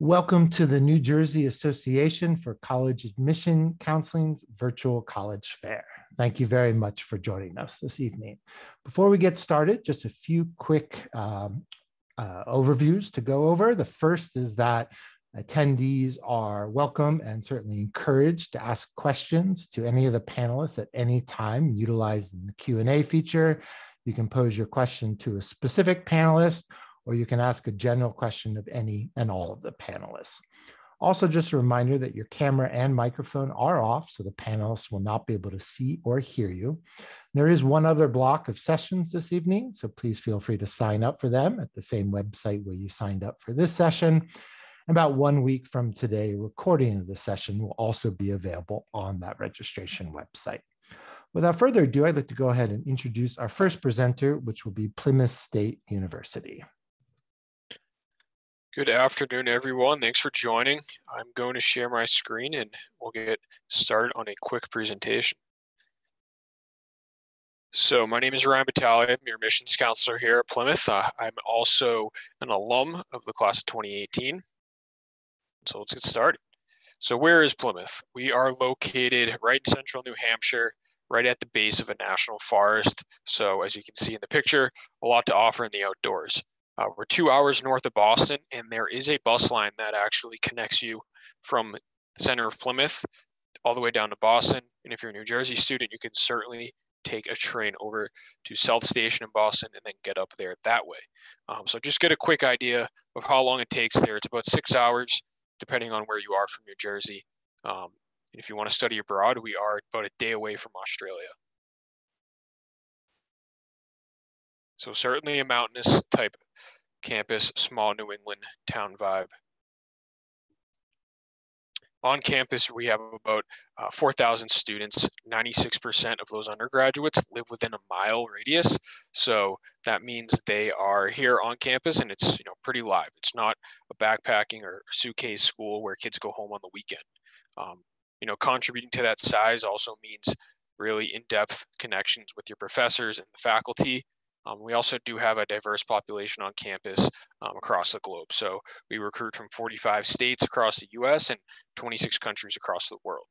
Welcome to the New Jersey Association for College Admission Counseling's virtual college fair. Thank you very much for joining us this evening. Before we get started, just a few quick um, uh, overviews to go over. The first is that attendees are welcome and certainly encouraged to ask questions to any of the panelists at any time utilizing the Q&A feature. You can pose your question to a specific panelist or you can ask a general question of any and all of the panelists. Also, just a reminder that your camera and microphone are off, so the panelists will not be able to see or hear you. There is one other block of sessions this evening, so please feel free to sign up for them at the same website where you signed up for this session. About one week from today, recording of the session will also be available on that registration website. Without further ado, I'd like to go ahead and introduce our first presenter, which will be Plymouth State University. Good afternoon, everyone. Thanks for joining. I'm going to share my screen and we'll get started on a quick presentation. So my name is Ryan Battaglia. I'm your admissions counselor here at Plymouth. Uh, I'm also an alum of the class of 2018. So let's get started. So where is Plymouth? We are located right in central New Hampshire, right at the base of a national forest. So as you can see in the picture, a lot to offer in the outdoors. Uh, we're two hours north of Boston, and there is a bus line that actually connects you from the center of Plymouth all the way down to Boston. And if you're a New Jersey student, you can certainly take a train over to South Station in Boston and then get up there that way. Um, so just get a quick idea of how long it takes there. It's about six hours, depending on where you are from New Jersey. Um, if you want to study abroad, we are about a day away from Australia. So certainly a mountainous type campus, small New England town vibe. On campus, we have about uh, 4,000 students. 96% of those undergraduates live within a mile radius. So that means they are here on campus and it's you know pretty live. It's not a backpacking or suitcase school where kids go home on the weekend. Um, you know, contributing to that size also means really in-depth connections with your professors and the faculty um, we also do have a diverse population on campus um, across the globe. So we recruit from 45 states across the US and 26 countries across the world.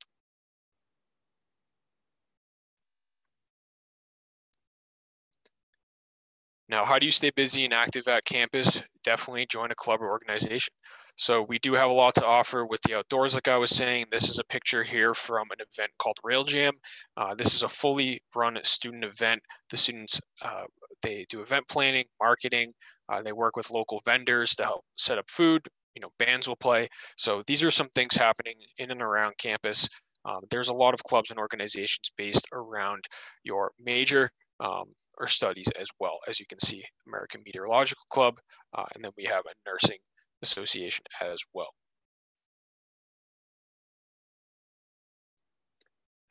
Now, how do you stay busy and active at campus? Definitely join a club or organization. So we do have a lot to offer with the outdoors, like I was saying. This is a picture here from an event called Rail Jam. Uh, this is a fully run student event. The students, uh, they do event planning, marketing. Uh, they work with local vendors to help set up food. You know, bands will play. So these are some things happening in and around campus. Um, there's a lot of clubs and organizations based around your major um, or studies as well. As you can see, American Meteorological Club, uh, and then we have a nursing Association as well.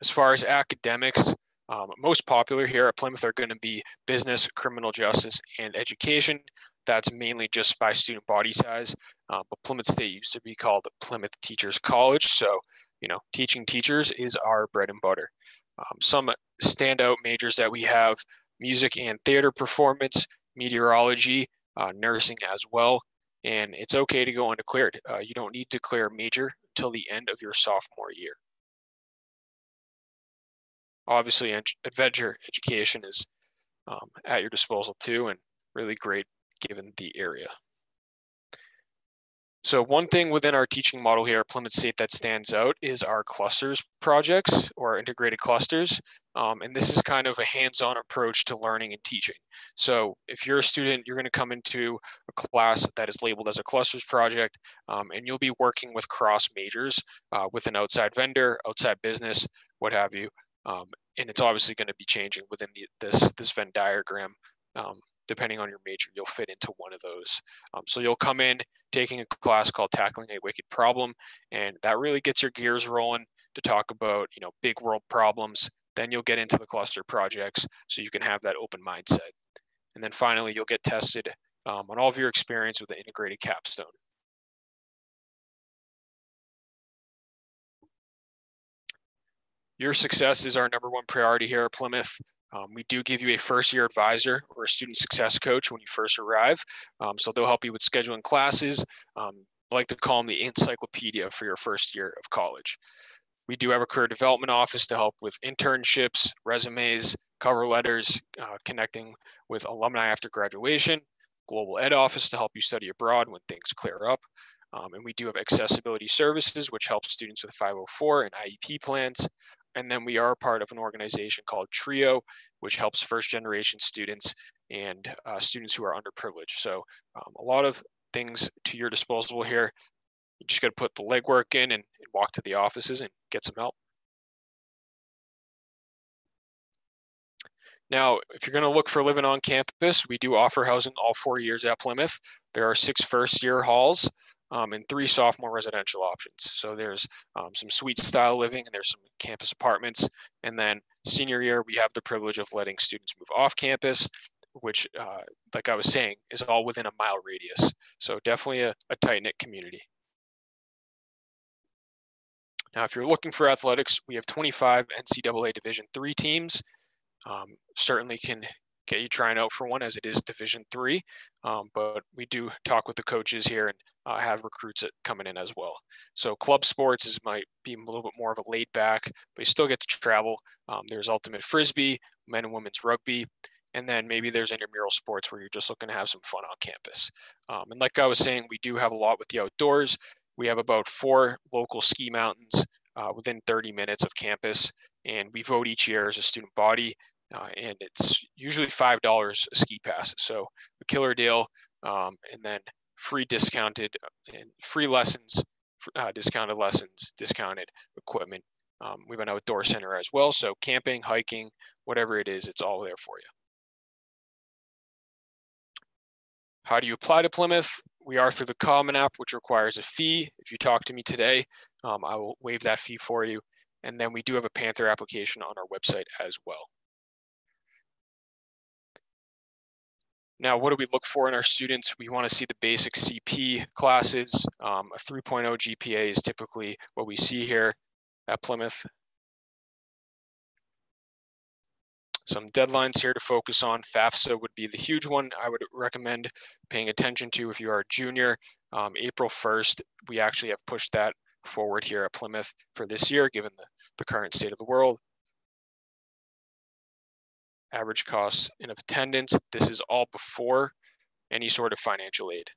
As far as academics, um, most popular here at Plymouth are going to be business, criminal justice, and education. That's mainly just by student body size. Uh, but Plymouth State used to be called Plymouth Teachers College. So, you know, teaching teachers is our bread and butter. Um, some standout majors that we have music and theater performance, meteorology, uh, nursing as well, and it's okay to go undeclared. Uh, you don't need to clear a major until the end of your sophomore year. Obviously, adventure education is um, at your disposal too, and really great given the area. So one thing within our teaching model here at Plymouth State that stands out is our clusters projects or integrated clusters. Um, and this is kind of a hands-on approach to learning and teaching. So if you're a student, you're gonna come into a class that is labeled as a clusters project, um, and you'll be working with cross majors uh, with an outside vendor, outside business, what have you. Um, and it's obviously gonna be changing within the, this, this Venn diagram um, depending on your major, you'll fit into one of those. Um, so you'll come in taking a class called Tackling a Wicked Problem, and that really gets your gears rolling to talk about you know big world problems. Then you'll get into the cluster projects, so you can have that open mindset. And then finally, you'll get tested um, on all of your experience with the integrated capstone. Your success is our number one priority here at Plymouth. Um, we do give you a first year advisor or a student success coach when you first arrive. Um, so they'll help you with scheduling classes, um, I like to call them the encyclopedia for your first year of college. We do have a career development office to help with internships, resumes, cover letters, uh, connecting with alumni after graduation, global ed office to help you study abroad when things clear up. Um, and we do have accessibility services, which helps students with 504 and IEP plans. And then we are part of an organization called TRIO, which helps first generation students and uh, students who are underprivileged. So um, a lot of things to your disposal here. You just got to put the legwork in and, and walk to the offices and get some help. Now, if you're going to look for living on campus, we do offer housing all four years at Plymouth. There are six first year halls um, and three sophomore residential options. So there's um, some suite style living and there's some campus apartments. And then senior year, we have the privilege of letting students move off campus, which, uh, like I was saying, is all within a mile radius. So definitely a, a tight knit community. Now, if you're looking for athletics, we have 25 NCAA Division three teams um, certainly can get you trying out for one as it is Division three. Um, but we do talk with the coaches here and uh, have recruits coming in as well. So club sports is might be a little bit more of a laid back, but you still get to travel. Um, there's ultimate frisbee, men and women's rugby, and then maybe there's intramural sports where you're just looking to have some fun on campus. Um, and like I was saying, we do have a lot with the outdoors. We have about four local ski mountains uh, within 30 minutes of campus, and we vote each year as a student body uh, and it's usually five dollars a ski pass. So a killer deal, um, and then free discounted uh, and free lessons, uh, discounted lessons, discounted equipment. Um, we have an outdoor center as well, so camping, hiking, whatever it is, it's all there for you. How do you apply to Plymouth? We are through the Common App, which requires a fee. If you talk to me today, um, I will waive that fee for you. And then we do have a Panther application on our website as well. Now, what do we look for in our students? We want to see the basic CP classes. Um, a 3.0 GPA is typically what we see here at Plymouth. Some deadlines here to focus on. FAFSA would be the huge one I would recommend paying attention to if you are a junior. Um, April 1st, we actually have pushed that forward here at Plymouth for this year, given the, the current state of the world average costs and of attendance. This is all before any sort of financial aid.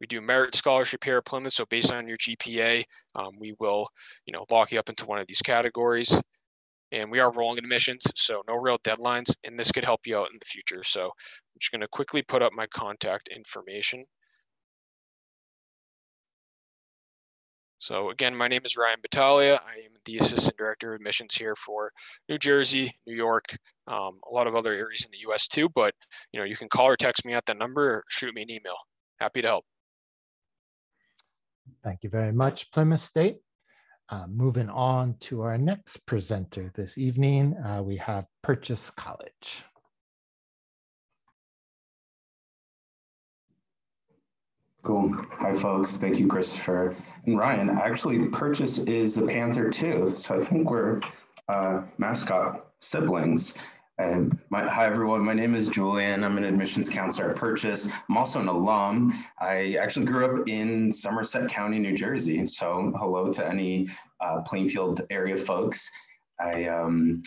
We do merit scholarship here at Plymouth, so based on your GPA, um, we will, you know, lock you up into one of these categories. And we are rolling admissions, so no real deadlines, and this could help you out in the future. So I'm just going to quickly put up my contact information. So again, my name is Ryan Battaglia. I am the Assistant Director of Admissions here for New Jersey, New York, um, a lot of other areas in the US too, but you know, you can call or text me at that number or shoot me an email. Happy to help. Thank you very much, Plymouth State. Uh, moving on to our next presenter this evening, uh, we have Purchase College. Cool. Hi, folks. Thank you, Christopher. And Ryan, actually, Purchase is the Panther too. So I think we're uh, mascot siblings. And my, hi, everyone. My name is Julian. I'm an admissions counselor at Purchase. I'm also an alum. I actually grew up in Somerset County, New Jersey. So hello to any uh, Plainfield area folks. I, um,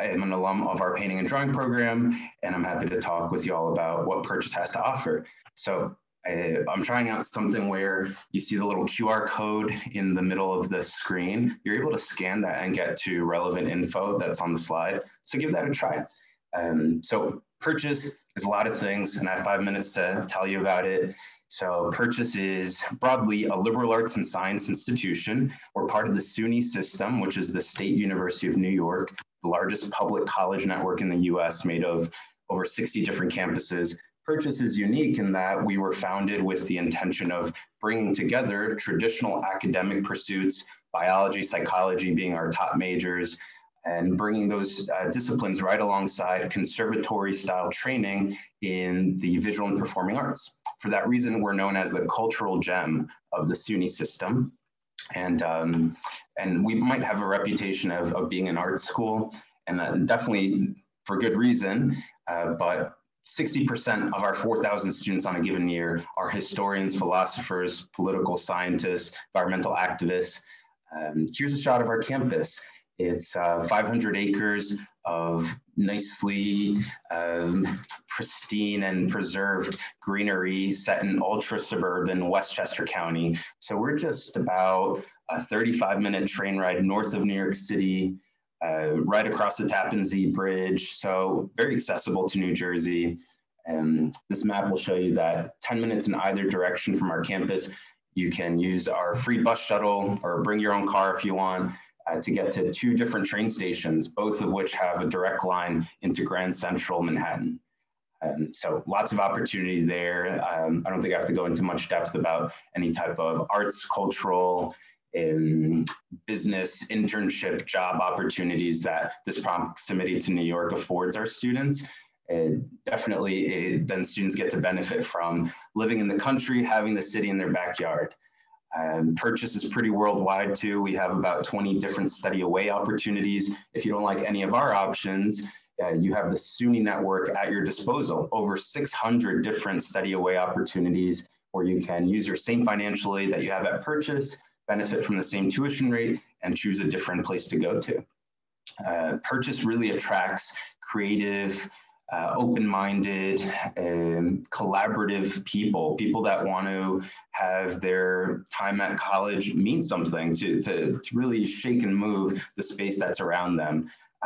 I am an alum of our painting and drawing program, and I'm happy to talk with you all about what Purchase has to offer. So I, am trying out something where you see the little QR code in the middle of the screen. You're able to scan that and get to relevant info that's on the slide. So give that a try. Um, so purchase is a lot of things, and I have five minutes to tell you about it. So Purchase is broadly a liberal arts and science institution. We're part of the SUNY system, which is the State University of New York, the largest public college network in the US made of over 60 different campuses Purchase is unique in that we were founded with the intention of bringing together traditional academic pursuits, biology, psychology being our top majors, and bringing those uh, disciplines right alongside conservatory style training in the visual and performing arts. For that reason, we're known as the cultural gem of the SUNY system. And, um, and we might have a reputation of, of being an art school, and uh, definitely for good reason, uh, but 60% of our 4,000 students on a given year are historians, philosophers, political scientists, environmental activists. Um, here's a shot of our campus. It's uh, 500 acres of nicely um, pristine and preserved greenery set in ultra suburban Westchester County. So we're just about a 35 minute train ride north of New York City, uh, right across the Tappan Zee Bridge. So very accessible to New Jersey. And this map will show you that 10 minutes in either direction from our campus, you can use our free bus shuttle or bring your own car if you want uh, to get to two different train stations, both of which have a direct line into Grand Central Manhattan. Um, so lots of opportunity there. Um, I don't think I have to go into much depth about any type of arts, cultural, um, business, internship, job opportunities that this proximity to New York affords our students. And definitely, it, then students get to benefit from living in the country, having the city in their backyard. Um, purchase is pretty worldwide too. We have about 20 different study away opportunities. If you don't like any of our options, uh, you have the SUNY network at your disposal, over 600 different study away opportunities where you can use your same financial aid that you have at purchase, benefit from the same tuition rate, and choose a different place to go to. Uh, purchase really attracts creative, uh, open-minded, um, collaborative people, people that want to have their time at college mean something to, to, to really shake and move the space that's around them.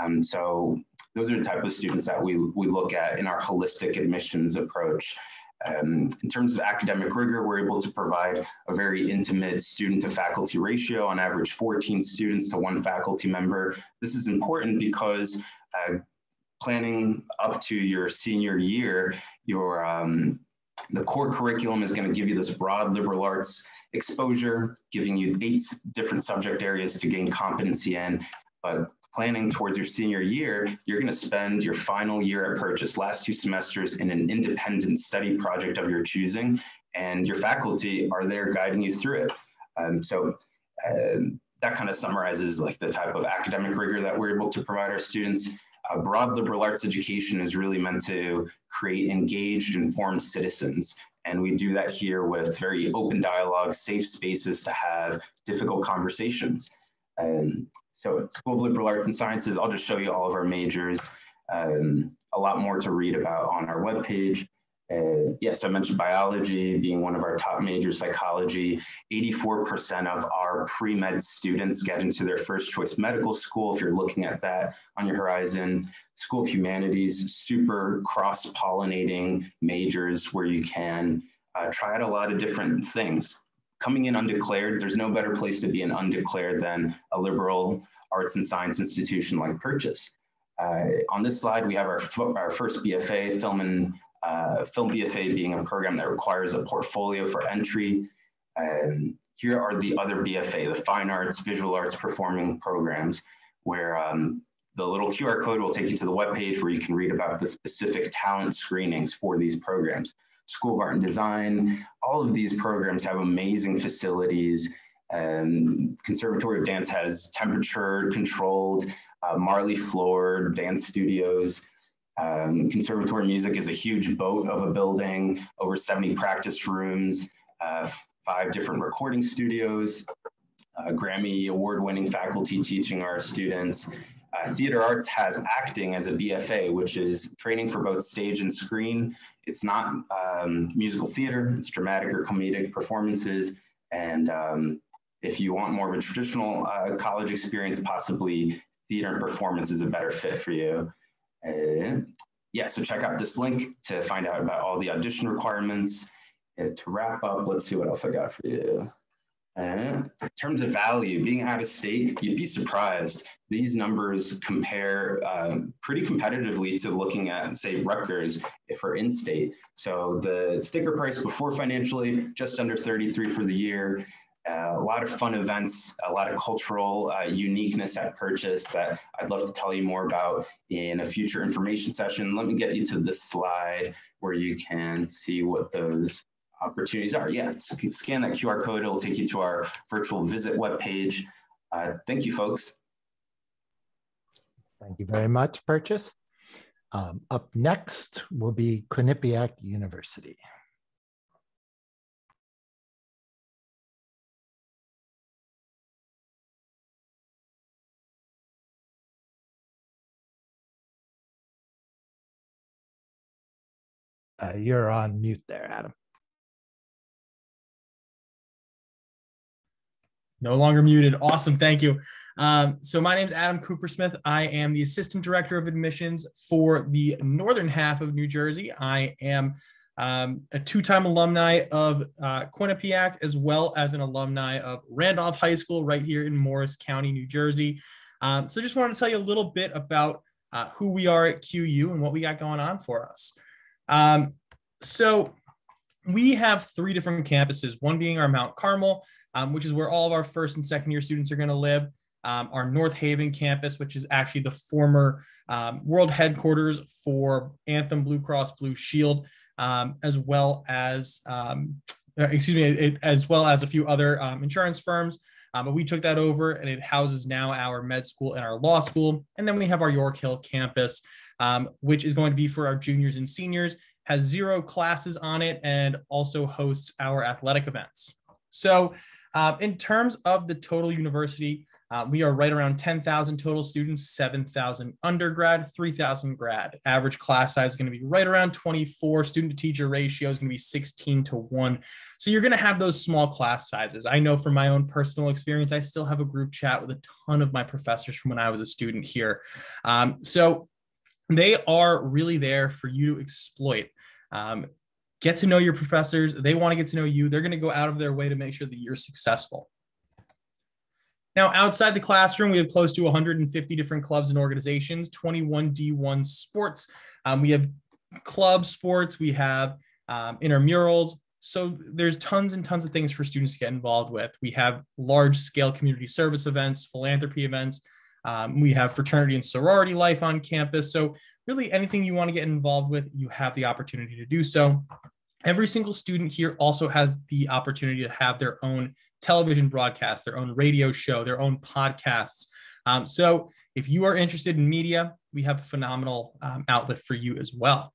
Um, so those are the type of students that we, we look at in our holistic admissions approach. Um, in terms of academic rigor, we're able to provide a very intimate student to faculty ratio, on average 14 students to one faculty member. This is important because uh, planning up to your senior year, your um, the core curriculum is going to give you this broad liberal arts exposure, giving you eight different subject areas to gain competency in. But planning towards your senior year, you're going to spend your final year at Purchase, last two semesters, in an independent study project of your choosing, and your faculty are there guiding you through it. Um, so um, that kind of summarizes like the type of academic rigor that we're able to provide our students. A broad liberal arts education is really meant to create engaged, informed citizens. And we do that here with very open dialogue, safe spaces to have difficult conversations. Um, so School of Liberal Arts and Sciences, I'll just show you all of our majors. Um, a lot more to read about on our webpage. Uh, yes, I mentioned biology being one of our top majors, psychology. 84% of our pre-med students get into their first choice medical school, if you're looking at that on your horizon. School of Humanities, super cross-pollinating majors where you can uh, try out a lot of different things. Coming in undeclared, there's no better place to be an undeclared than a liberal arts and science institution like Purchase. Uh, on this slide, we have our, our first BFA, Film and uh, Film BFA being a program that requires a portfolio for entry. And here are the other BFA, the fine arts, visual arts, performing programs, where um, the little QR code will take you to the webpage where you can read about the specific talent screenings for these programs. School of Art and Design, all of these programs have amazing facilities. Um, Conservatory of Dance has temperature controlled, uh, Marley floor, dance studios. Um, conservatory music is a huge boat of a building, over 70 practice rooms, uh, five different recording studios, uh, Grammy award winning faculty teaching our students. Uh, theater arts has acting as a BFA, which is training for both stage and screen. It's not um, musical theater, it's dramatic or comedic performances. And um, if you want more of a traditional uh, college experience, possibly theater and performance is a better fit for you. Uh, yeah, so check out this link to find out about all the audition requirements. And to wrap up, let's see what else I got for you. Uh, in terms of value, being out of state, you'd be surprised. These numbers compare uh, pretty competitively to looking at, say, Rutgers if we're in state. So the sticker price before financially, just under 33 for the year. Uh, a lot of fun events, a lot of cultural uh, uniqueness at purchase that I'd love to tell you more about in a future information session. Let me get you to this slide where you can see what those opportunities are. Yeah, scan that QR code. It'll take you to our virtual visit webpage. Uh, thank you, folks. Thank you very much, Purchase. Um, up next will be Quinnipiac University. Uh, you're on mute there, Adam. No longer muted. Awesome. Thank you. Um, so my name is Adam Coopersmith. I am the Assistant Director of Admissions for the northern half of New Jersey. I am um, a two-time alumni of uh, Quinnipiac, as well as an alumni of Randolph High School right here in Morris County, New Jersey. Um, so just wanted to tell you a little bit about uh, who we are at QU and what we got going on for us. Um, so we have three different campuses, one being our Mount Carmel, um, which is where all of our first and second year students are going to live. Um, our North Haven campus, which is actually the former um, world headquarters for Anthem Blue Cross Blue Shield, um, as well as um, uh, excuse me, it, as well as a few other um, insurance firms. but we took that over, and it houses now our med school and our law school. And then we have our York Hill campus, which is going to be for our juniors and seniors has zero classes on it and also hosts our athletic events. So, uh, in terms of the total university, uh, we are right around 10,000 total students, 7,000 undergrad, 3,000 grad. Average class size is going to be right around 24. Student to teacher ratio is going to be 16 to 1. So you're going to have those small class sizes. I know from my own personal experience, I still have a group chat with a ton of my professors from when I was a student here. Um, so they are really there for you to exploit. Um, get to know your professors. They want to get to know you. They're going to go out of their way to make sure that you're successful. Now, outside the classroom, we have close to 150 different clubs and organizations, 21 D1 sports. Um, we have club sports, we have um, intramurals. So there's tons and tons of things for students to get involved with. We have large scale community service events, philanthropy events, um, we have fraternity and sorority life on campus. So, really, anything you want to get involved with, you have the opportunity to do so. Every single student here also has the opportunity to have their own television broadcast, their own radio show, their own podcasts. Um, so, if you are interested in media, we have a phenomenal um, outlet for you as well.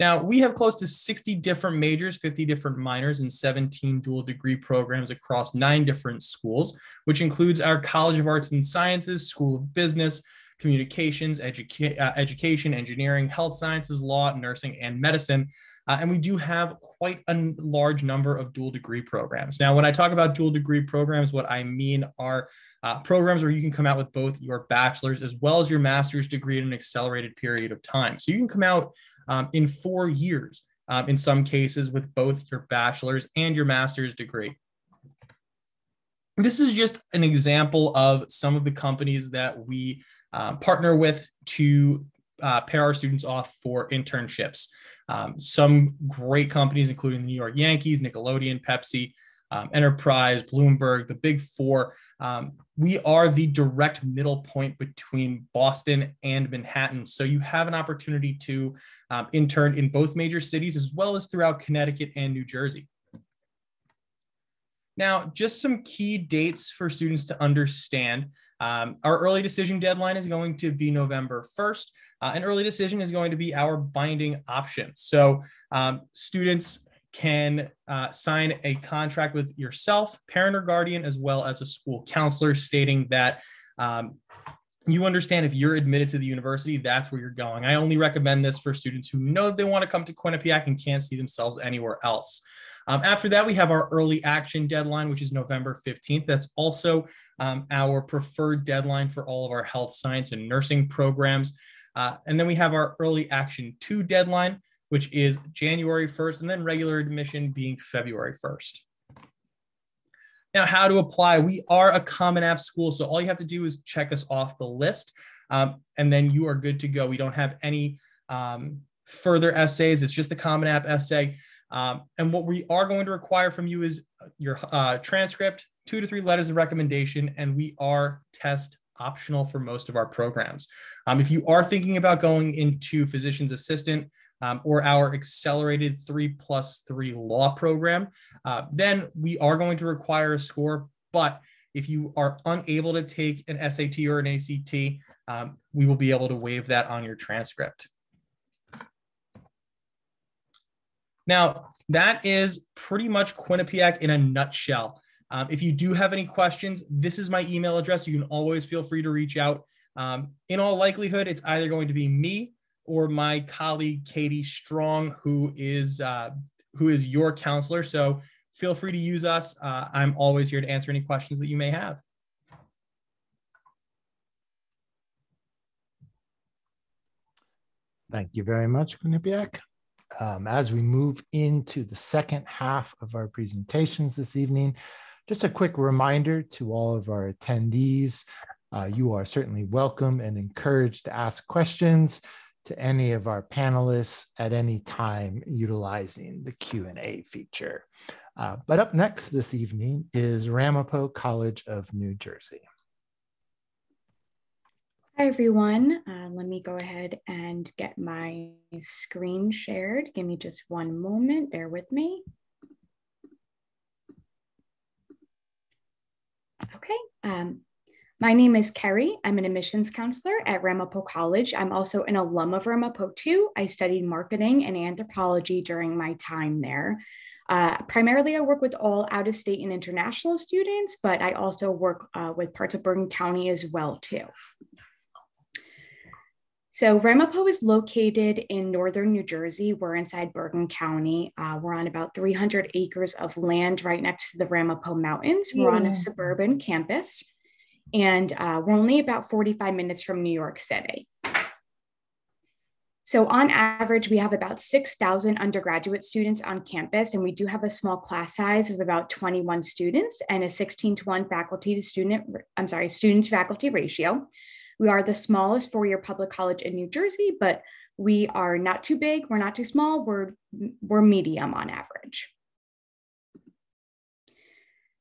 Now, we have close to 60 different majors, 50 different minors, and 17 dual degree programs across nine different schools, which includes our College of Arts and Sciences, School of Business, Communications, educa- uh, Education, Engineering, Health Sciences, Law, Nursing, and Medicine. Uh, and we do have quite a large number of dual degree programs. Now, when I talk about dual degree programs, what I mean are uh, programs where you can come out with both your bachelor's as well as your master's degree in an accelerated period of time. So you can come out um, in four years, um, in some cases, with both your bachelor's and your master's degree. This is just an example of some of the companies that we uh, partner with to uh, pair our students off for internships. Um, some great companies, including the New York Yankees, Nickelodeon, Pepsi, um, Enterprise, Bloomberg, the big four. Um, we are the direct middle point between Boston and Manhattan. So you have an opportunity to um, intern in both major cities as well as throughout Connecticut and New Jersey. Now, just some key dates for students to understand. Um, our early decision deadline is going to be November 1st. Uh, an early decision is going to be our binding option. So um, students can uh, sign a contract with yourself, parent or guardian, as well as a school counselor, stating that um, you understand if you're admitted to the university, that's where you're going. I only recommend this for students who know they want to come to Quinnipiac and can't see themselves anywhere else. Um, after that, we have our early action deadline, which is November 15th. That's also um, our preferred deadline for all of our health science and nursing programs. Uh, and then we have our early action two deadline, which is January 1st, and then regular admission being February 1st. Now, how to apply? We are a Common App school, so all you have to do is check us off the list, um, and then you are good to go. We don't have any um, further essays. It's just the Common App essay. Um, and what we are going to require from you is your uh, transcript, two to three letters of recommendation, and we are test optional for most of our programs. Um, if you are thinking about going into physician's assistant, um, or our accelerated three plus three law program, uh, then we are going to require a score. But If you are unable to take an SAT or an ACT, um, we will be able to waive that on your transcript. Now, that is pretty much Quinnipiac in a nutshell. Um, if you do have any questions, this is my email address. You can always feel free to reach out. Um, in all likelihood, it's either going to be me or my colleague Katie Strong, who is uh, who is your counselor. So feel free to use us. Uh, I'm always here to answer any questions that you may have. Thank you very much, Quinnipiac. Um, as we move into the second half of our presentations this evening, just a quick reminder to all of our attendees, uh, you are certainly welcome and encouraged to ask questions to any of our panelists at any time utilizing the Q&A feature. Uh, but up next this evening is Ramapo College of New Jersey. Hi, everyone. Uh, let me go ahead and get my screen shared. Give me just one moment. Bear with me. Okay. Um, my name is Kerry. I'm an admissions counselor at Ramapo College. I'm also an alum of Ramapo too. I studied marketing and anthropology during my time there. Uh, primarily, I work with all out of state and international students, but I also work uh, with parts of Bergen County as well too. So Ramapo is located in northern New Jersey. We're inside Bergen County. Uh, we're on about 300 acres of land right next to the Ramapo Mountains. We're yeah. on a suburban campus, and uh, we're only about 45 minutes from New York City. So on average, we have about 6,000 undergraduate students on campus, and we do have a small class size of about 21 students and a 16 to 1 faculty to student, I'm sorry, student to faculty ratio. We are the smallest four-year public college in New Jersey, but we are not too big, we're not too small, we're, we're medium on average.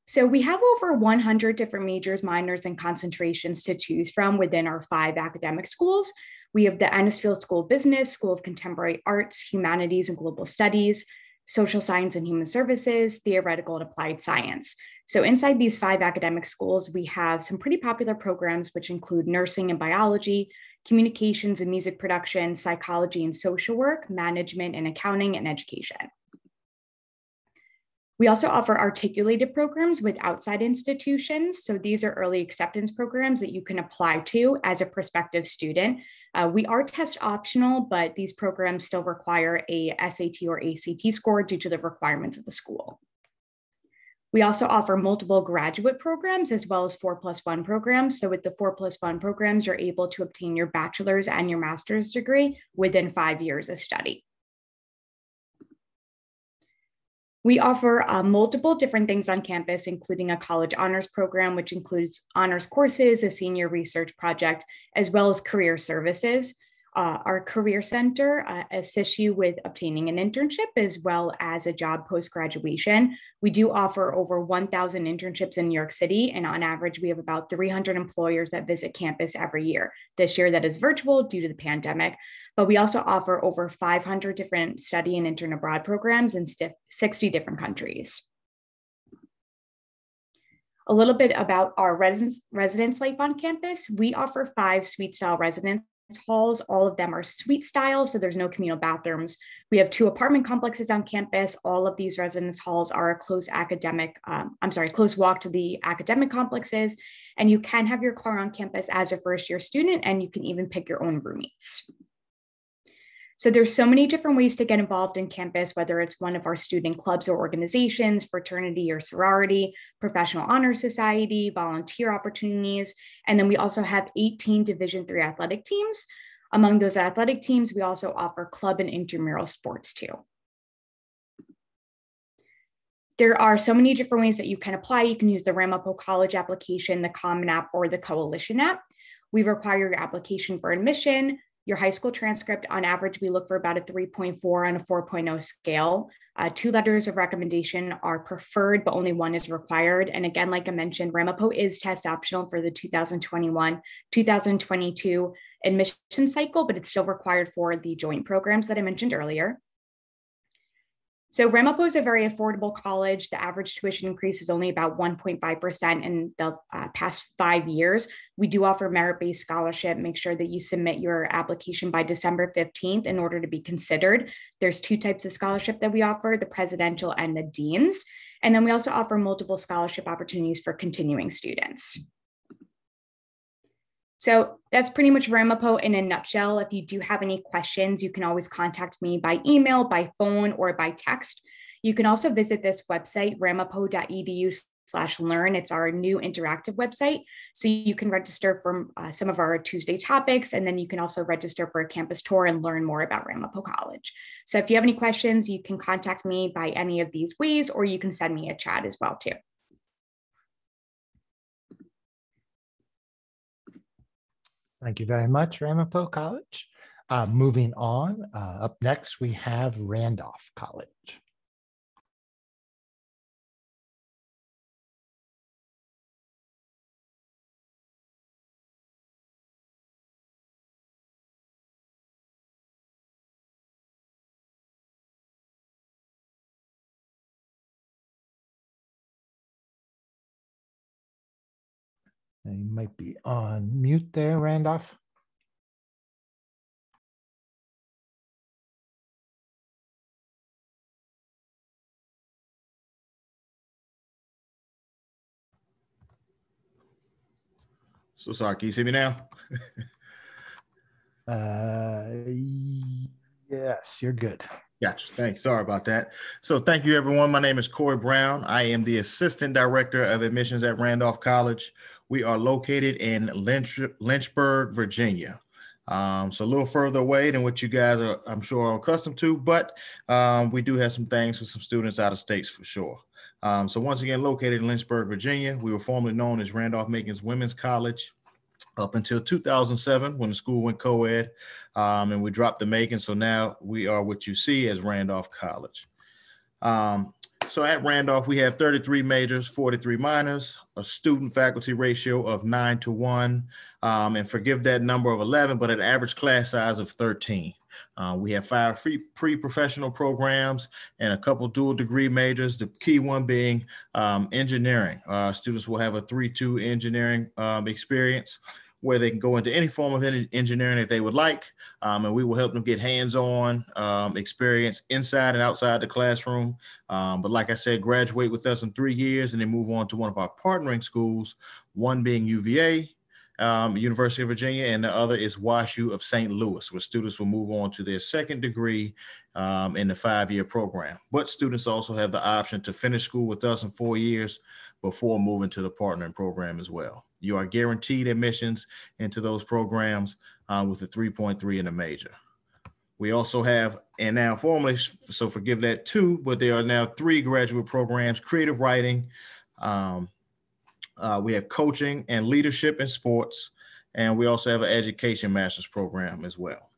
So we have over 100 different majors, minors, and concentrations to choose from within our five academic schools. We have the Anisfield School of Business, School of Contemporary Arts, Humanities and Global Studies, Social Science and Human Services, Theoretical and Applied Science. So inside these five academic schools, we have some pretty popular programs, which include nursing and biology, communications and music production, psychology and social work, management and accounting, and education. We also offer articulated programs with outside institutions. So these are early acceptance programs that you can apply to as a prospective student. Uh, we are test optional, but these programs still require a SAT or ACT score due to the requirements of the school. We also offer multiple graduate programs as well as four plus one programs. So with the four plus one programs, you're able to obtain your bachelor's and your master's degree within five years of study. We offer uh, multiple different things on campus, including a college honors program, which includes honors courses, a senior research project, as well as career services. Uh, our Career Center uh, assists you with obtaining an internship as well as a job post graduation. We do offer over 1,000 internships in New York City, and on average, we have about 300 employers that visit campus every year. This year, that is virtual due to the pandemic, but we also offer over 500 different study and intern abroad programs in 60 different countries a little bit about our residence, residence life on campus. We offer five suite style residence halls. All of them are suite style, so there's no communal bathrooms. We have two apartment complexes on campus. All of these residence halls are a close academic, um, I'm sorry, close walk to the academic complexes. And you can have your car on campus as a first year student, and you can even pick your own roommates. So there's so many different ways to get involved in campus, whether it's one of our student clubs or organizations, fraternity or sorority, professional honor society, volunteer opportunities. And then we also have 18 Division three athletic teams. Among those athletic teams, we also offer club and intramural sports too. There are so many different ways that you can apply. You can use the Ramapo College application, the Common App, or the Coalition app. We require your application for admission, your high school transcript, on average, we look for about a 3.4 on a 4.0 scale. Uh, two letters of recommendation are preferred, but only one is required. And again, like I mentioned, Ramapo is test optional for the 2021 2022 admission cycle, but it's still required for the joint programs that I mentioned earlier. So Ramapo is a very affordable college. The average tuition increase is only about 1.5% in the uh, past five years. We do offer merit-based scholarship. Make sure that you submit your application by December 15th in order to be considered. There's two types of scholarship that we offer, the presidential and the deans. And then we also offer multiple scholarship opportunities for continuing students. So that's pretty much Ramapo in a nutshell. If you do have any questions, you can always contact me by email, by phone, or by text. You can also visit this website, ramapo.edu slash learn. It's our new interactive website. So you can register for uh, some of our Tuesday topics, and then you can also register for a campus tour and learn more about Ramapo College. So if you have any questions, you can contact me by any of these ways, or you can send me a chat as well too. Thank you very much, Ramapo College. Uh, moving on, uh, up next we have Randolph College. You might be on mute there, Randolph. So sorry, can you see me now? uh, yes, you're good. Gotcha. Thanks. Sorry about that. So, thank you, everyone. My name is Corey Brown. I am the Assistant Director of Admissions at Randolph College. We are located in Lynch, Lynchburg, Virginia. Um, so a little further away than what you guys are, I'm sure, are accustomed to, but um, we do have some things for some students out of states for sure. Um, so once again, located in Lynchburg, Virginia, we were formerly known as Randolph-Macon Women's College up until 2007 when the school went co-ed um, and we dropped the Macon. So now we are what you see as Randolph College. Um, so at Randolph, we have 33 majors, 43 minors, a student faculty ratio of nine to one, um, and forgive that number of 11, but an average class size of 13. Uh, we have five free pre-professional programs and a couple dual degree majors. The key one being um, engineering. Uh, students will have a 3-2 engineering um, experience where they can go into any form of engineering that they would like, um, and we will help them get hands-on um, experience inside and outside the classroom. Um, but like I said, graduate with us in three years and then move on to one of our partnering schools, one being UVA, um, University of Virginia, and the other is WashU of St. Louis, where students will move on to their second degree um, in the five-year program. But students also have the option to finish school with us in four years before moving to the partnering program as well. You are guaranteed admissions into those programs uh, with a 3.3 in a major. We also have, and now formally, so forgive that two, but there are now three graduate programs, creative writing. Um, uh, we have coaching and leadership in sports. And we also have an education master's program as well.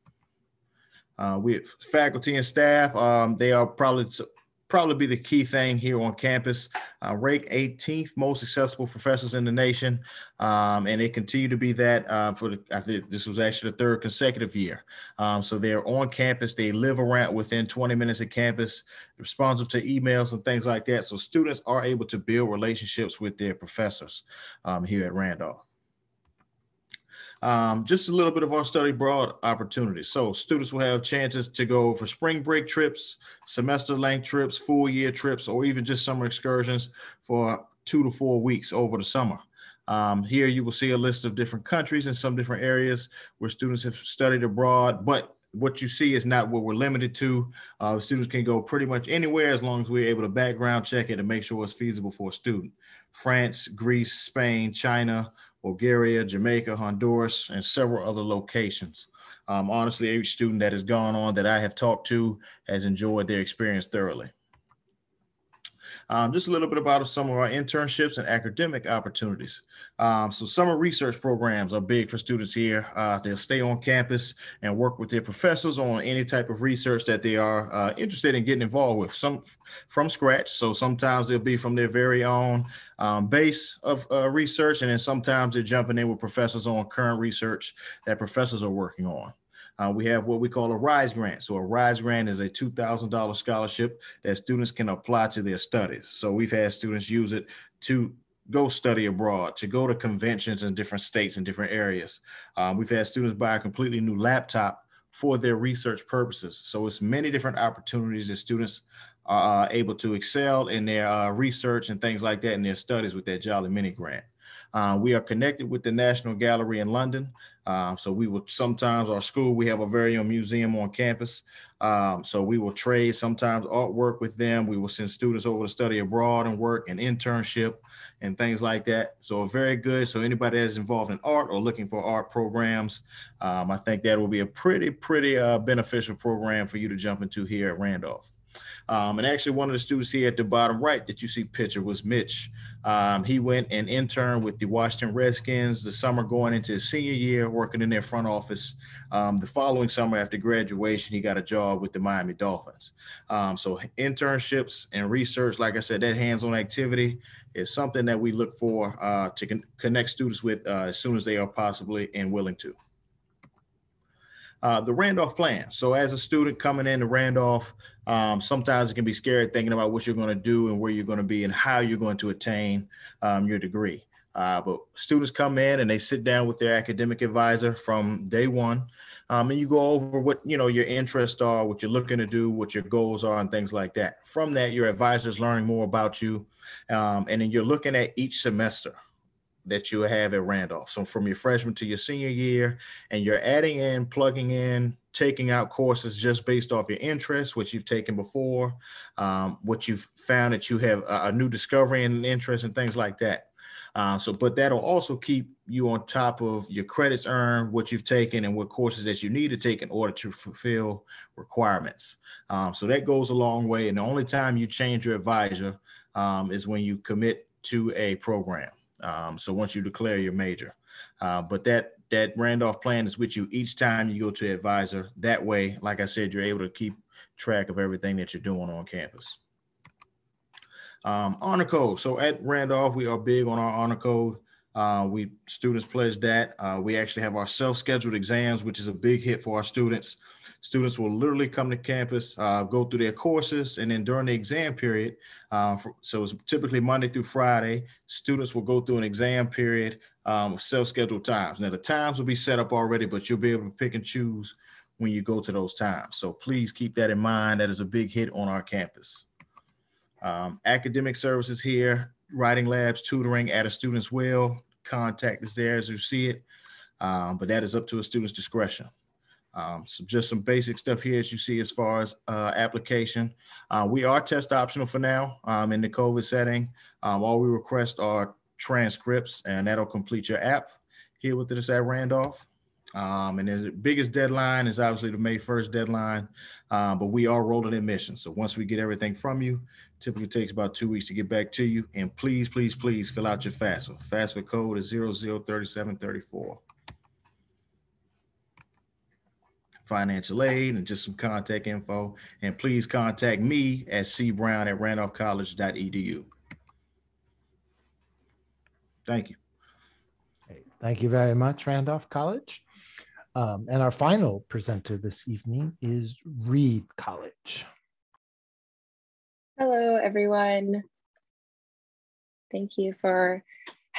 Uh, we have faculty and staff. Um, they are probably probably be the key thing here on campus. Uh, rate 18th most successful professors in the nation, um, and they continue to be that uh, for the. I think this was actually the third consecutive year. Um, so they're on campus. They live around within 20 minutes of campus, responsive to emails and things like that. So students are able to build relationships with their professors um, here at Randolph. Um, just a little bit of our study abroad opportunities. So students will have chances to go for spring break trips, semester length trips, full year trips, or even just summer excursions for two to four weeks over the summer. Um, here you will see a list of different countries and some different areas where students have studied abroad, but what you see is not what we're limited to. Uh, students can go pretty much anywhere as long as we're able to background check it and make sure it's feasible for a student. France, Greece, Spain, China, Bulgaria, Jamaica, Honduras, and several other locations. Um, honestly, every student that has gone on that I have talked to has enjoyed their experience thoroughly. Um, just a little bit about some of our internships and academic opportunities. Um, so summer research programs are big for students here. Uh, they'll stay on campus and work with their professors on any type of research that they are uh, interested in getting involved with, some from scratch. So sometimes they'll be from their very own um, base of uh, research, and then sometimes they're jumping in with professors on current research that professors are working on. Uh, we have what we call a RISE grant. So a RISE grant is a $2,000 scholarship that students can apply to their studies. So we've had students use it to go study abroad, to go to conventions in different states and different areas. Um, we've had students buy a completely new laptop for their research purposes. So it's many different opportunities that students are uh, able to excel in their uh, research and things like that in their studies with that Jolly Mini grant. Uh, we are connected with the National Gallery in London. Um, so we will sometimes our school, we have a very own museum on campus. Um, so we will trade sometimes artwork with them. We will send students over to study abroad and work and internship and things like that. So very good. So anybody that's involved in art or looking for art programs, um, I think that will be a pretty, pretty uh, beneficial program for you to jump into here at Randolph. Um, and actually, one of the students here at the bottom right that you see picture was Mitch. Um, he went and interned with the Washington Redskins the summer going into his senior year, working in their front office. Um, the following summer after graduation, he got a job with the Miami Dolphins. Um, so internships and research, like I said, that hands-on activity is something that we look for uh, to con- connect students with uh, as soon as they are possibly and willing to. Uh, the Randolph plan. So as a student coming into Randolph, um, sometimes it can be scary thinking about what you're going to do and where you're going to be and how you're going to attain um, your degree. Uh, but students come in and they sit down with their academic advisor from day one, um, and you go over what you know your interests are, what you're looking to do, what your goals are, and things like that. From that, your advisor is learning more about you, um, and then you're looking at each semester that you have at Randolph. So from your freshman to your senior year, and you're adding in, plugging in, taking out courses just based off your interests, what you've taken before, um, what you've found that you have a, a, new discovery and interest and things like that. Uh, so, but that'll also keep you on top of your credits earned, what you've taken, and what courses that you need to take in order to fulfill requirements. Um, so that goes a long way. And the only time you change your advisor um, is when you commit to a program. Um, so once you declare your major, uh, but that that Randolph plan is with you each time you go to advisor. That way, like I said, you're able to keep track of everything that you're doing on campus. Um, honor code. So at Randolph, we are big on our honor code. Uh, we students pledge that. Uh, we actually have our self-scheduled exams, which is a big hit for our students. Students will literally come to campus, uh, go through their courses, and then during the exam period, uh, for, so it's typically Monday through Friday, students will go through an exam period, um, self-scheduled times. Now the times will be set up already, but you'll be able to pick and choose when you go to those times. So please keep that in mind. That is a big hit on our campus. Um, academic services here, writing labs, tutoring at a student's will. Contact is there as you see it, um, but that is up to a student's discretion. Um, so just some basic stuff here as you see as far as uh, application. Uh, we are test optional for now um, in the COVID setting. Um, all we request are transcripts and that'll complete your app here with this at Randolph. Um, and the biggest deadline is obviously the May 1st deadline, uh, but we are rolling admissions. So once we get everything from you, typically takes about two weeks to get back to you. And please, please, please fill out your FAFSA. FAFSA code is 003734. Financial aid and just some contact info. And please contact me at cbrown at randolphcollege.edu. Thank you. Thank you very much, Randolph College. Um, and our final presenter this evening is Reed College. Hello, everyone. Thank you for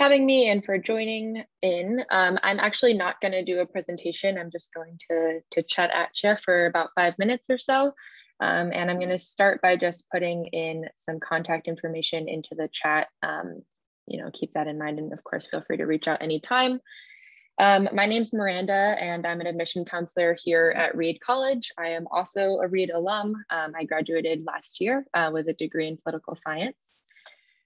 having me and for joining in. Um, I'm actually not going to do a presentation. I'm just going to, to chat at you for about five minutes or so. Um, and I'm going to start by just putting in some contact information into the chat. Um, you know, keep that in mind. And of course, feel free to reach out anytime. Um, my name's Miranda, and I'm an admission counselor here at Reed College. I am also a Reed alum. Um, I graduated last year uh, with a degree in political science.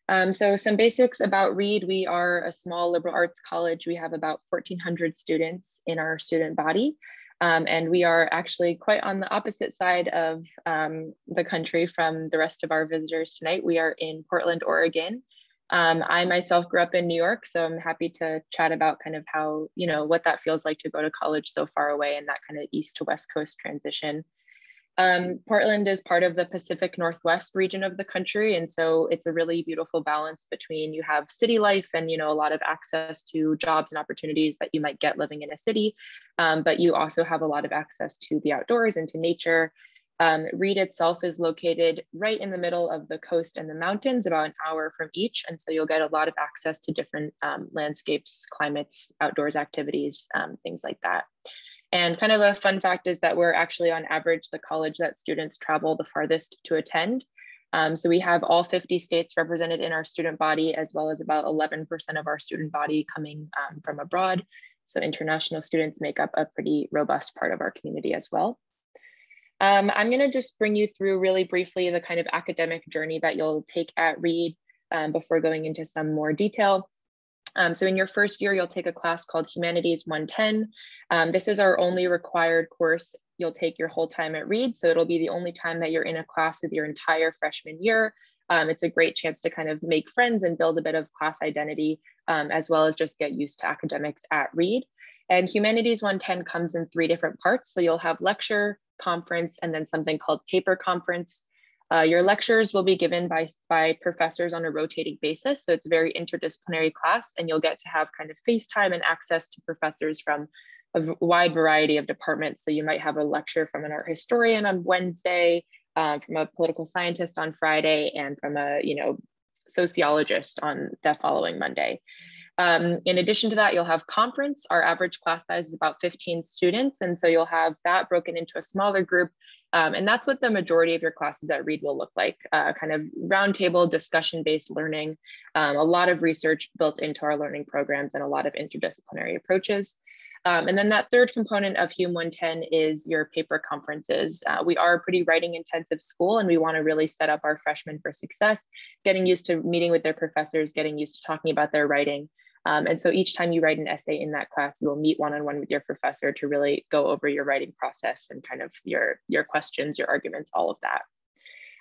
Um, so some basics about Reed, we are a small liberal arts college. We have about 1,400 students in our student body. Um, and we are actually quite on the opposite side of um, the country from the rest of our visitors tonight. We are in Portland, Oregon. Um, I myself grew up in New York, so I'm happy to chat about kind of how, you know, what that feels like to go to college so far away and that kind of east to west coast transition. Um, Portland is part of the Pacific Northwest region of the country. And so it's a really beautiful balance between you have city life and, you know, a lot of access to jobs and opportunities that you might get living in a city. Um, but you also have a lot of access to the outdoors and to nature. Um, Reed itself is located right in the middle of the coast and the mountains, about an hour from each. And so you'll get a lot of access to different um, landscapes, climates, outdoors activities, um, things like that. And kind of a fun fact is that we're actually on average the college that students travel the farthest to attend. Um, so we have all 50 states represented in our student body, as well as about 11% of our student body coming um, from abroad. So international students make up a pretty robust part of our community as well. Um, I'm gonna just bring you through really briefly the kind of academic journey that you'll take at Reed um, before going into some more detail. Um, so in your first year, you'll take a class called Humanities 110. Um, this is our only required course you'll take your whole time at Reed. So it'll be the only time that you're in a class of your entire freshman year. Um, it's a great chance to kind of make friends and build a bit of class identity, um, as well as just get used to academics at Reed. And Humanities 110 comes in three different parts. So you'll have lecture, conference, and then something called paper conference. Uh, your lectures will be given by, by professors on a rotating basis. So it's a very interdisciplinary class and you'll get to have kind of FaceTime and access to professors from a wide variety of departments. So you might have a lecture from an art historian on Wednesday, uh, from a political scientist on Friday, and from a you know sociologist on the following Monday. Um, in addition to that, you'll have conference. Our average class size is about 15 students. And so you'll have that broken into a smaller group. Um, and that's what the majority of your classes at Reed will look like, uh, kind of roundtable discussion-based learning, um, a lot of research built into our learning programs and a lot of interdisciplinary approaches. Um, and then that third component of Hume 110 is your paper conferences. Uh, we are a pretty writing intensive school and we wanna really set up our freshmen for success, getting used to meeting with their professors, getting used to talking about their writing. Um, and so each time you write an essay in that class, you will meet one-on-one with your professor to really go over your writing process and kind of your, your questions, your arguments, all of that.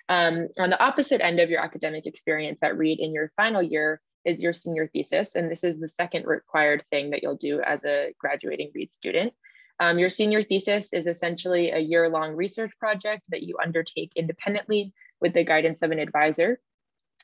Um, on the opposite end of your academic experience at Reed in your final year, is your senior thesis. And this is the second required thing that you'll do as a graduating Reed student. Um, your senior thesis is essentially a year-long research project that you undertake independently with the guidance of an advisor.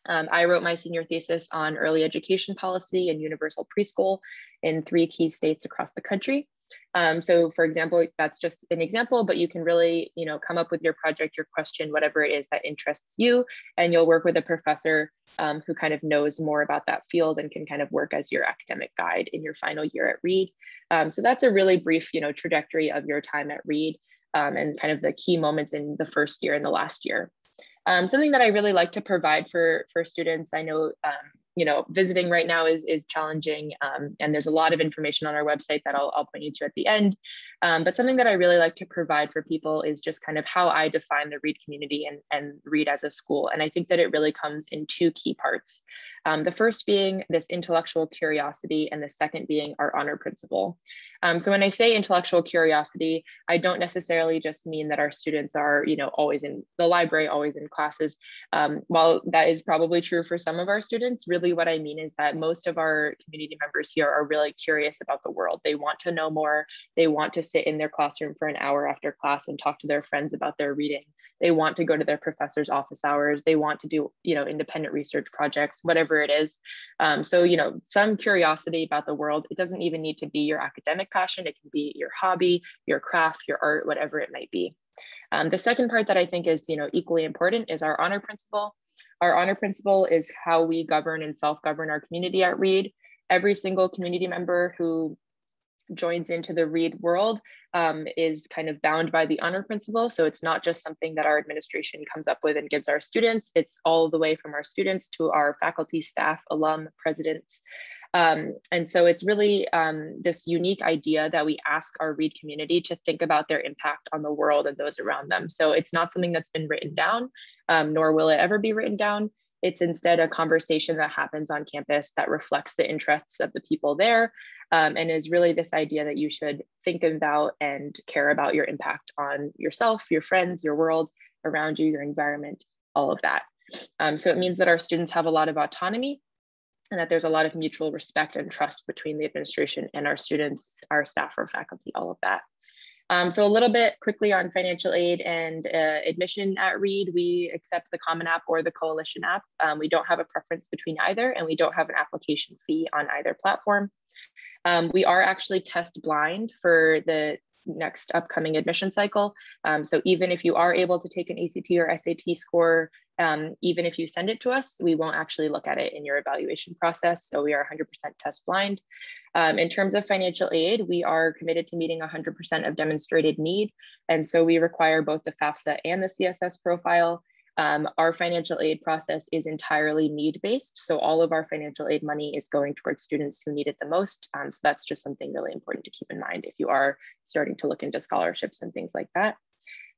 Um, I wrote my senior thesis on early education policy and universal preschool in three key states across the country. Um, so for example, that's just an example, but you can really, you know, come up with your project, your question, whatever it is that interests you, and you'll work with a professor um, who kind of knows more about that field and can kind of work as your academic guide in your final year at Reed. Um, so that's a really brief, you know, trajectory of your time at Reed um, and kind of the key moments in the first year and the last year. Um, something that I really like to provide for, for students, I know um, you know, visiting right now is, is challenging. Um, and there's a lot of information on our website that I'll, I'll point you to at the end. Um, but something that I really like to provide for people is just kind of how I define the Reed community and, and Reed as a school. And I think that it really comes in two key parts. Um, the first being this intellectual curiosity and the second being our honor principle. Um, so when I say intellectual curiosity, I don't necessarily just mean that our students are, you know, always in the library, always in classes. Um, while that is probably true for some of our students, really what I mean is that most of our community members here are really curious about the world. They want to know more. They want to sit in their classroom for an hour after class and talk to their friends about their reading. They want to go to their professor's office hours. They want to do, you know, independent research projects, whatever it is. Um, so, you know, some curiosity about the world. It doesn't even need to be your academic passion. It can be your hobby, your craft, your art, whatever it might be. Um, the second part that I think is, you know, equally important is our honor principle. Our honor principle is how we govern and self-govern our community at Reed. Every single community member who joins into the Reed world um, is kind of bound by the honor principle. So it's not just something that our administration comes up with and gives our students, it's all the way from our students to our faculty, staff, alum, presidents. Um, and so it's really um, this unique idea that we ask our Reed community to think about their impact on the world and those around them. So it's not something that's been written down, um, nor will it ever be written down. It's instead a conversation that happens on campus that reflects the interests of the people there um, and is really this idea that you should think about and care about your impact on yourself, your friends, your world around you, your environment, all of that. Um, so it means that our students have a lot of autonomy and that there's a lot of mutual respect and trust between the administration and our students, our staff, our faculty, all of that. Um, so a little bit quickly on financial aid and uh, admission at Reed, we accept the Common App or the Coalition app. Um, we don't have a preference between either, and we don't have an application fee on either platform. Um, we are actually test blind for the next upcoming admission cycle. Um, so even if you are able to take an ACT or SAT score, um, even if you send it to us, we won't actually look at it in your evaluation process. So we are 100% test blind. Um, in terms of financial aid, we are committed to meeting 100% of demonstrated need. And so we require both the FAFSA and the CSS profile. Um, our financial aid process is entirely need-based. So all of our financial aid money is going towards students who need it the most. Um, so that's just something really important to keep in mind if you are starting to look into scholarships and things like that.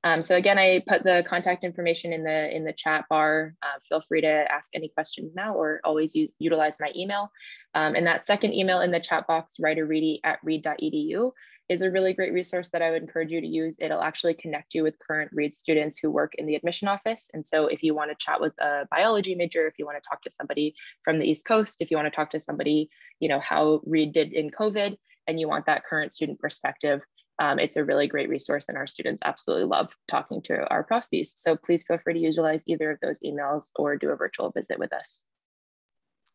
Um, so again, I put the contact information in the in the chat bar. Uh, feel free to ask any questions now or always use, utilize my email. Um, and that second email in the chat box, writerreedy at reed.edu, is a really great resource that I would encourage you to use. It'll actually connect you with current Reed students who work in the admission office. And so if you want to chat with a biology major, if you want to talk to somebody from the East Coast, if you want to talk to somebody, you know, how Reed did in COVID, and you want that current student perspective, um, it's a really great resource and our students absolutely love talking to our prosties. So please feel free to utilize either of those emails or do a virtual visit with us.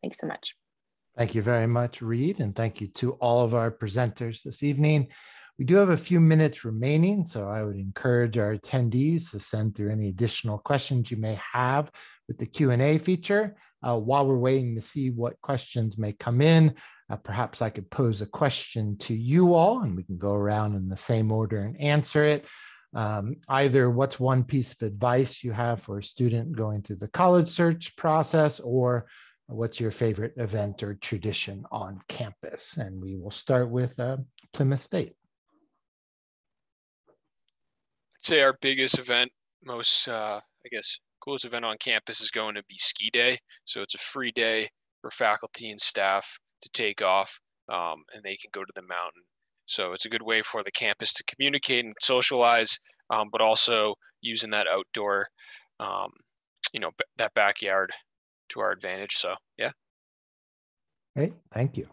Thanks so much. Thank you very much, Reed, and thank you to all of our presenters this evening. We do have a few minutes remaining, so I would encourage our attendees to send through any additional questions you may have with the Q&A feature. Uh, while we're waiting to see what questions may come in, uh, perhaps I could pose a question to you all and we can go around in the same order and answer it. Um, either what's one piece of advice you have for a student going through the college search process or what's your favorite event or tradition on campus? And we will start with uh, Plymouth State. I'd say our biggest event, most, uh, I guess, coolest event on campus is going to be ski day. So it's a free day for faculty and staff to take off um, and they can go to the mountain. So it's a good way for the campus to communicate and socialize, um, but also using that outdoor, um, you know, b- that backyard to our advantage. So yeah. Great, thank you.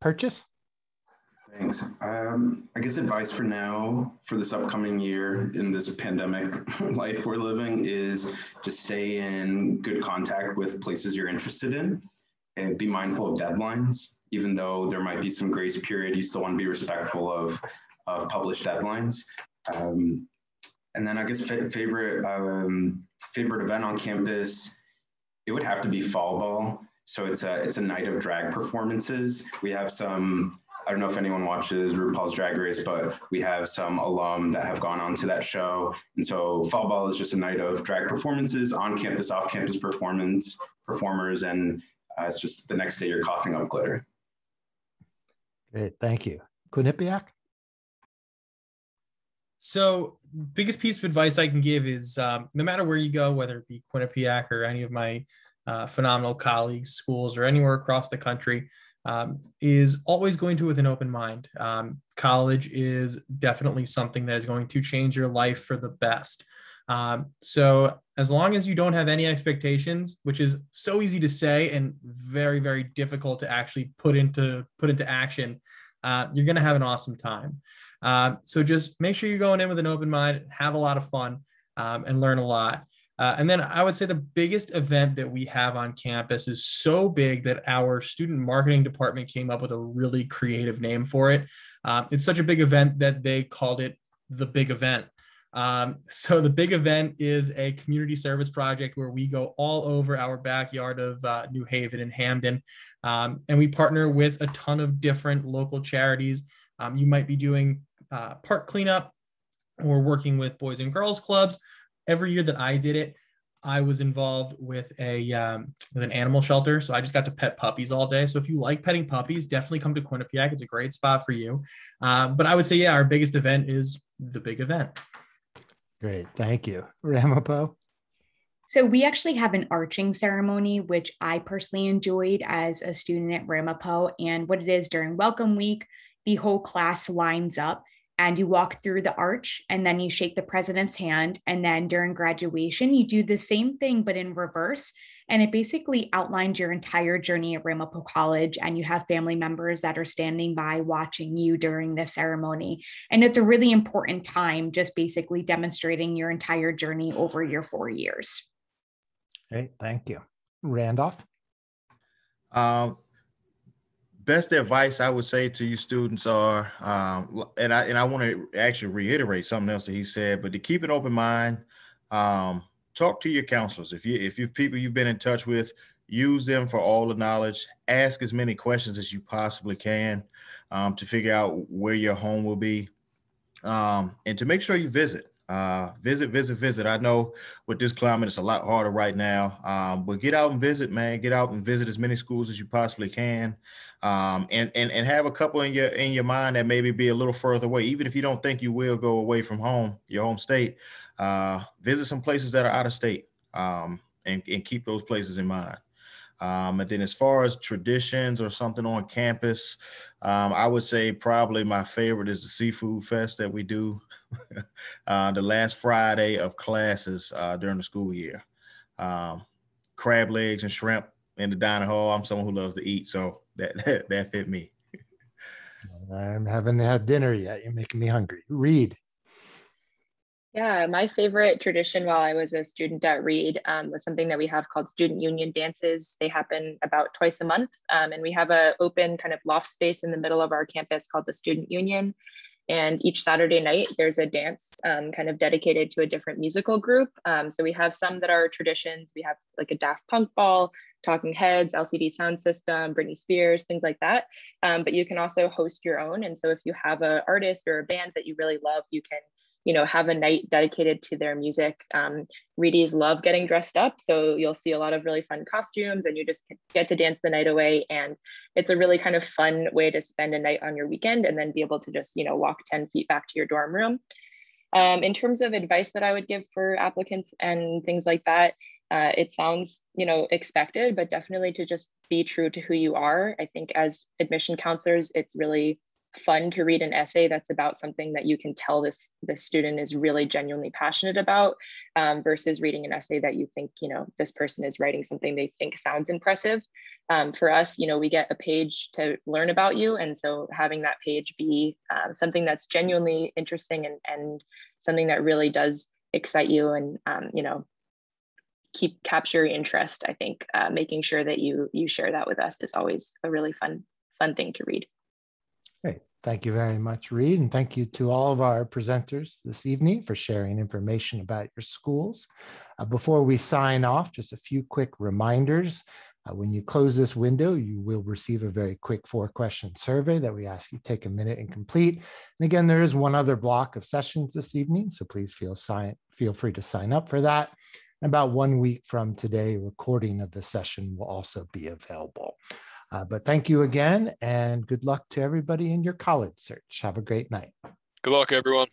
Purchase. Thanks. Um, I guess advice for now for this upcoming year in this pandemic life we're living is just stay in good contact with places you're interested in and be mindful of deadlines. Even though there might be some grace period, you still want to be respectful of, of published deadlines. Um, and then I guess fa favorite um, favorite event on campus, it would have to be fall ball. So it's a it's a night of drag performances. We have some I don't know if anyone watches RuPaul's Drag Race, but we have some alum that have gone on to that show. And so Fall Ball is just a night of drag performances, on campus, off campus performance performers, and uh, it's just the next day you're coughing up glitter. Great, thank you. Quinnipiac? So, biggest piece of advice I can give is um, no matter where you go, whether it be Quinnipiac or any of my uh, phenomenal colleagues, schools, or anywhere across the country, um, is always going to with an open mind. Um, college is definitely something that is going to change your life for the best. Um, so as long as you don't have any expectations, which is so easy to say and very very difficult to actually put into put into action, uh, you're going to have an awesome time. Uh, so just make sure you're going in with an open mind, have a lot of fun, um, and learn a lot. Uh, and then I would say the biggest event that we have on campus is so big that our student marketing department came up with a really creative name for it. Uh, it's such a big event that they called it the big event. Um, so the big event is a community service project where we go all over our backyard of uh, New Haven and Hamden, um, and we partner with a ton of different local charities. Um, you might be doing uh, park cleanup or working with boys and girls clubs every year that I did it, I was involved with a um, with an animal shelter, so I just got to pet puppies all day. So if you like petting puppies, definitely come to Quinnipiac. It's a great spot for you. Uh, but I would say, yeah, our biggest event is the big event. Great, thank you, Ramapo. So we actually have an arching ceremony, which I personally enjoyed as a student at Ramapo. And what it is during Welcome Week, the whole class lines up and you walk through the arch and then you shake the president's hand. And then during graduation, you do the same thing, but in reverse. And it basically outlines your entire journey at Ramapo College, and you have family members that are standing by watching you during this ceremony. And it's a really important time, just basically demonstrating your entire journey over your four years. Great, thank you. Randolph? Um, best advice I would say to you students are, um, and I and I want to actually reiterate something else that he said, but to keep an open mind, um, talk to your counselors. If you if you've people you've been in touch with, use them for all the knowledge. Ask as many questions as you possibly can um, to figure out where your home will be, um, and to make sure you visit. Uh, visit, visit, visit. I know with this climate, it's a lot harder right now, um, but get out and visit, man. Get out and visit as many schools as you possibly can, um, and and and have a couple in your in your mind that maybe be a little further away. Even if you don't think you will go away from home, your home state, uh, visit some places that are out of state, um, and and keep those places in mind. Um, and then as far as traditions or something on campus, um, I would say probably my favorite is the seafood fest that we do uh, the last Friday of classes uh, during the school year. Um, crab legs and shrimp in the dining hall. I'm someone who loves to eat, so that that, that fit me. I haven't had dinner yet. You're making me hungry. Reed. Yeah, my favorite tradition while I was a student at Reed um, was something that we have called student union dances. They happen about twice a month, um, and we have an open kind of loft space in the middle of our campus called the student union. And each Saturday night, there's a dance um, kind of dedicated to a different musical group. Um, so we have some that are traditions. We have like a Daft Punk ball, Talking Heads, LCD Sound System, Britney Spears, things like that. Um, but you can also host your own. And so if you have an artist or a band that you really love, you can you know, have a night dedicated to their music. Um, Reedies love getting dressed up. So you'll see a lot of really fun costumes and you just get to dance the night away. And it's a really kind of fun way to spend a night on your weekend and then be able to just, you know, walk 10 feet back to your dorm room. Um, in terms of advice that I would give for applicants and things like that, uh, it sounds, you know, expected, but definitely to just be true to who you are. I think as admission counselors, it's really fun to read an essay that's about something that you can tell this this student is really genuinely passionate about um, versus reading an essay that you think you know this person is writing something they think sounds impressive um, for us you know we get a page to learn about you and so having that page be um, something that's genuinely interesting and, and something that really does excite you and um, you know keep capture your interest i think uh, making sure that you you share that with us is always a really fun fun thing to read Great. Thank you very much, Reed. And thank you to all of our presenters this evening for sharing information about your schools. Uh, before we sign off, just a few quick reminders. Uh, when you close this window, you will receive a very quick four question survey that we ask you take a minute and complete. And again, there is one other block of sessions this evening, so please feel, feel free to sign up for that. About one week from today, recording of the session will also be available. Uh, but thank you again and good luck to everybody in your college search. Have a great night. Good luck, everyone.